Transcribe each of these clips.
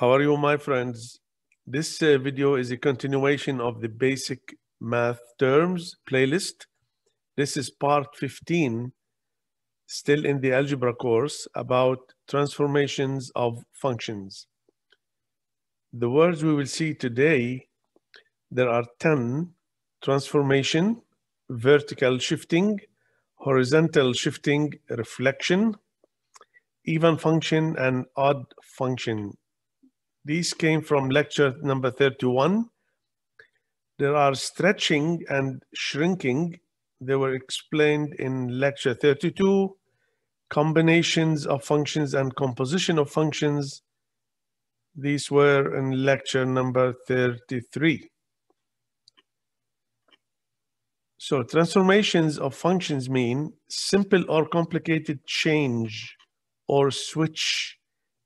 How are you, my friends? This uh, video is a continuation of the basic math terms playlist. This is part 15, still in the algebra course, about transformations of functions. The words we will see today, there are 10 transformation, vertical shifting, horizontal shifting, reflection, even function, and odd function. These came from lecture number 31. There are stretching and shrinking. They were explained in lecture 32, combinations of functions and composition of functions. These were in lecture number 33. So transformations of functions mean simple or complicated change or switch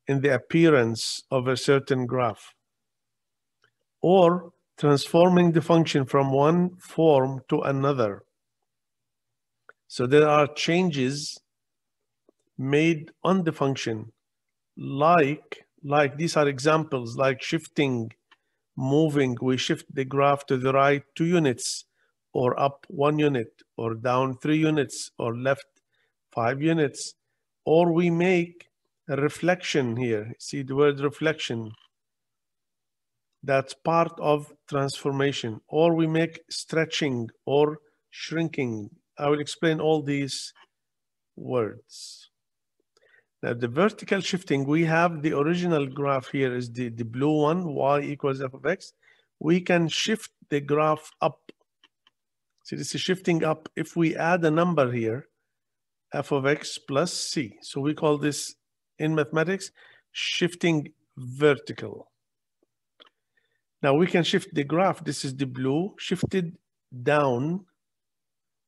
in the appearance of a certain graph, or transforming the function from one form to another. So there are changes made on the function, like, like these are examples, like shifting, moving, we shift the graph to the right two units, or up one unit, or down three units, or left five units, or we make a reflection here. See the word reflection. That's part of transformation. Or we make stretching or shrinking. I will explain all these words. Now the vertical shifting, we have the original graph here is the, the blue one, y equals f of x. We can shift the graph up. See, this is shifting up. If we add a number here, f of x plus c. So we call this in mathematics, shifting vertical. Now we can shift the graph. This is the blue, shifted down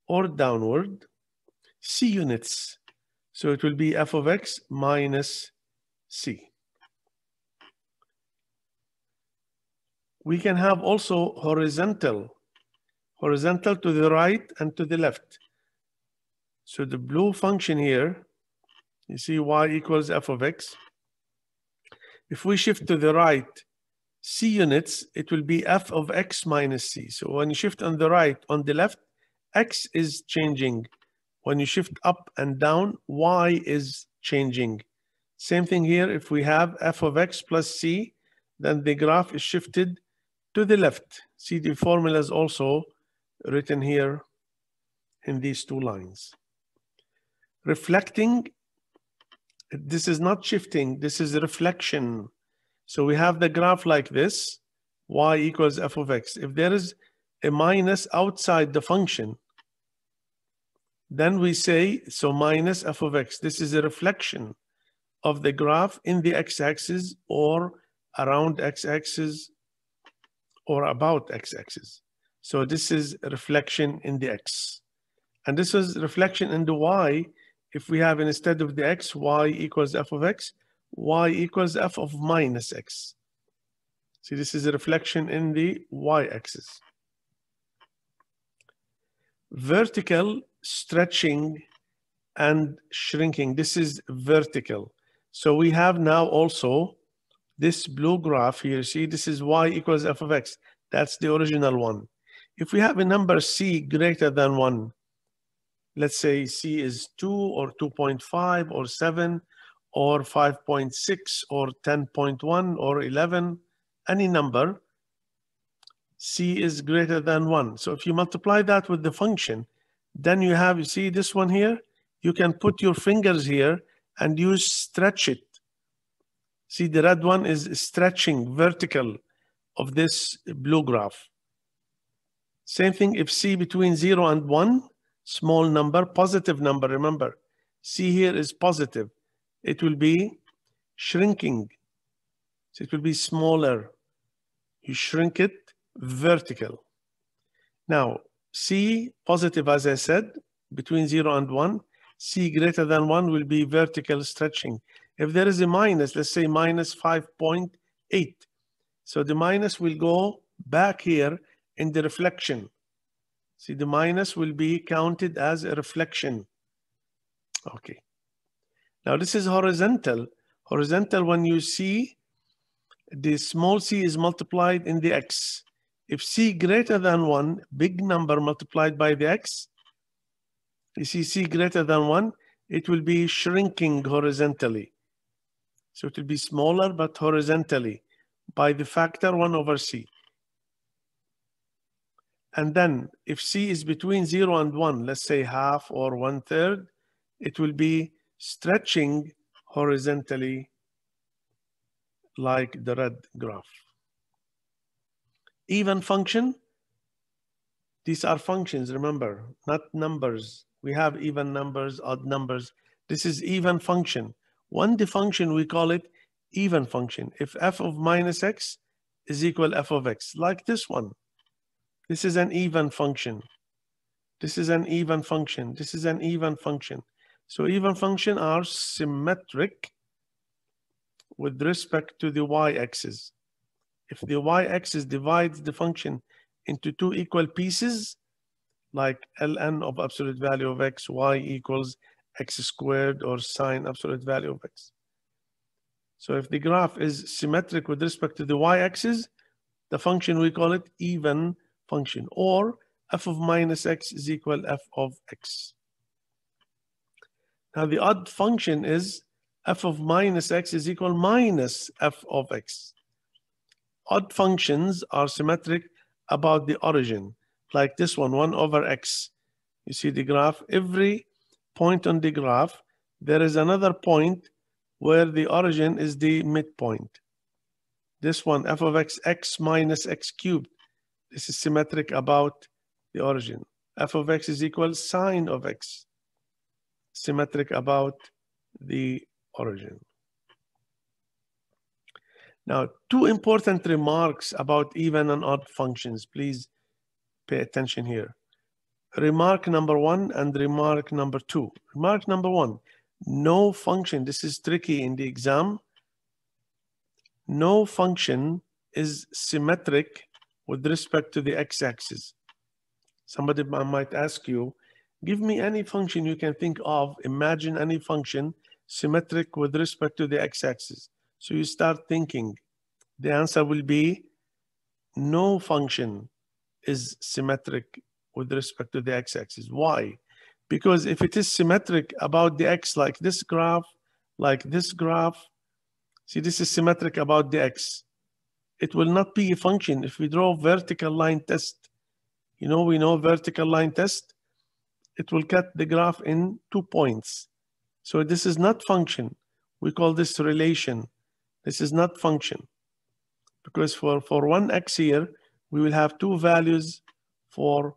or downward, c units. So it will be f of x minus c. We can have also horizontal, horizontal to the right and to the left. So the blue function here you see y equals f of x. If we shift to the right c units, it will be f of x minus c. So when you shift on the right, on the left, x is changing. When you shift up and down, y is changing. Same thing here, if we have f of x plus c, then the graph is shifted to the left. See the formula is also written here in these two lines. Reflecting this is not shifting, this is reflection. So we have the graph like this, y equals f of x. If there is a minus outside the function, then we say, so minus f of x. This is a reflection of the graph in the x-axis or around x-axis or about x-axis. So this is reflection in the x. And this is reflection in the y if we have instead of the x, y equals f of x, y equals f of minus x. See, this is a reflection in the y-axis. Vertical stretching and shrinking. This is vertical. So we have now also this blue graph here. See, this is y equals f of x. That's the original one. If we have a number c greater than 1, let's say C is 2 or 2.5 or 7 or 5.6 or 10.1 or 11, any number, C is greater than 1. So if you multiply that with the function, then you have, you see this one here? You can put your fingers here and you stretch it. See, the red one is stretching vertical of this blue graph. Same thing if C between 0 and 1, small number, positive number, remember, C here is positive. It will be shrinking. So it will be smaller. You shrink it vertical. Now, C positive, as I said, between 0 and 1. C greater than 1 will be vertical stretching. If there is a minus, let's say minus 5.8. So the minus will go back here in the reflection. See, the minus will be counted as a reflection. Okay. Now this is horizontal. Horizontal, when you see the small c is multiplied in the x. If c greater than 1, big number multiplied by the x, you see c greater than 1, it will be shrinking horizontally. So it will be smaller, but horizontally by the factor 1 over c. And then if c is between 0 and 1, let's say half or one third, it will be stretching horizontally like the red graph. Even function, these are functions, remember, not numbers. We have even numbers, odd numbers. This is even function. One the function, we call it even function. If f of minus x is equal f of x, like this one. This is an even function. This is an even function. This is an even function. So even function are symmetric with respect to the y-axis. If the y-axis divides the function into two equal pieces, like ln of absolute value of x, y equals x squared or sine absolute value of x. So if the graph is symmetric with respect to the y-axis, the function we call it even function or f of minus x is equal f of x. Now the odd function is f of minus x is equal minus f of x. Odd functions are symmetric about the origin, like this one, 1 over x. You see the graph, every point on the graph, there is another point where the origin is the midpoint. This one, f of x, x minus x cubed. This is symmetric about the origin. f of x is equal sine of x. Symmetric about the origin. Now, two important remarks about even and odd functions. Please pay attention here. Remark number one and remark number two. Remark number one, no function, this is tricky in the exam, no function is symmetric with respect to the x-axis. Somebody might ask you, give me any function you can think of, imagine any function symmetric with respect to the x-axis. So you start thinking, the answer will be no function is symmetric with respect to the x-axis. Why? Because if it is symmetric about the x, like this graph, like this graph, see this is symmetric about the x. It will not be a function. If we draw vertical line test, you know, we know vertical line test, it will cut the graph in two points. So this is not function. We call this relation. This is not function. Because for, for one x here, we will have two values for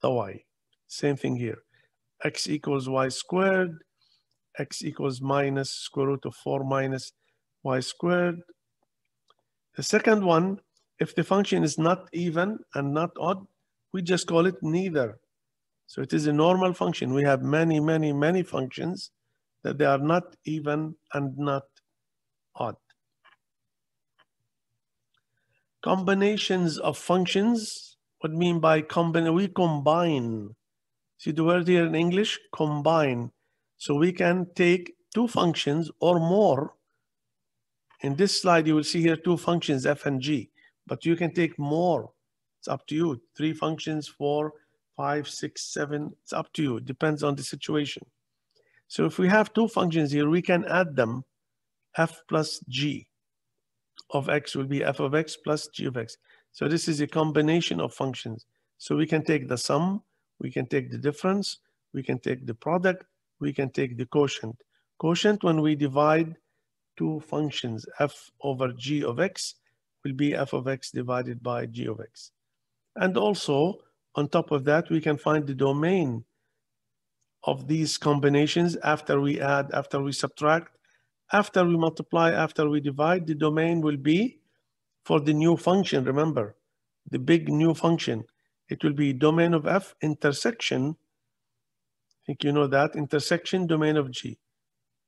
the y. Same thing here. x equals y squared, x equals minus square root of 4 minus y squared. The second one, if the function is not even and not odd, we just call it neither. So it is a normal function. We have many, many, many functions that they are not even and not odd. Combinations of functions, what mean by combine? We combine. See the word here in English, combine. So we can take two functions or more. In this slide, you will see here two functions, f and g, but you can take more. It's up to you. Three functions, four, five, six, seven. It's up to you. It depends on the situation. So if we have two functions here, we can add them. f plus g of x will be f of x plus g of x. So this is a combination of functions. So we can take the sum, we can take the difference, we can take the product, we can take the quotient. Quotient when we divide two functions, f over g of x will be f of x divided by g of x. And also, on top of that, we can find the domain of these combinations after we add, after we subtract, after we multiply, after we divide, the domain will be for the new function, remember, the big new function. It will be domain of f intersection, I think you know that, intersection domain of g.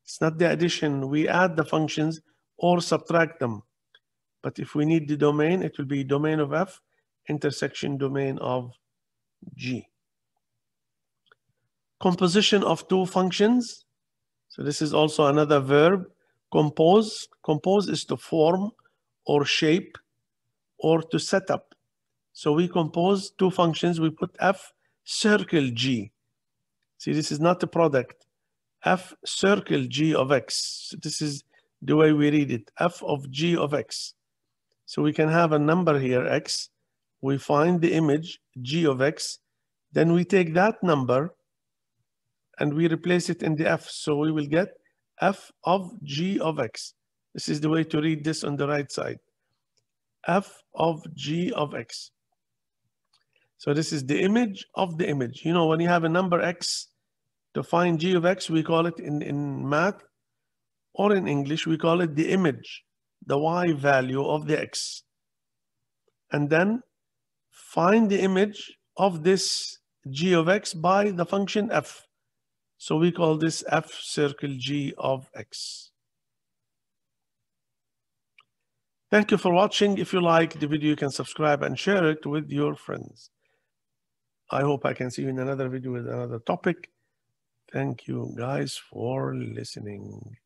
It's not the addition, we add the functions or subtract them. But if we need the domain, it will be domain of f intersection domain of g composition of two functions. So this is also another verb. Compose. Compose is to form or shape or to set up. So we compose two functions. We put f circle g. See, this is not the product. F circle g of x. This is the way we read it. f of g of x. So we can have a number here, x. We find the image, g of x. Then we take that number and we replace it in the f. So we will get f of g of x. This is the way to read this on the right side. f of g of x. So this is the image of the image. You know, when you have a number x, to find g of x, we call it in, in math or in English, we call it the image, the y value of the x. And then find the image of this g of x by the function f. So we call this f circle g of x. Thank you for watching. If you like the video, you can subscribe and share it with your friends. I hope I can see you in another video with another topic. Thank you guys for listening.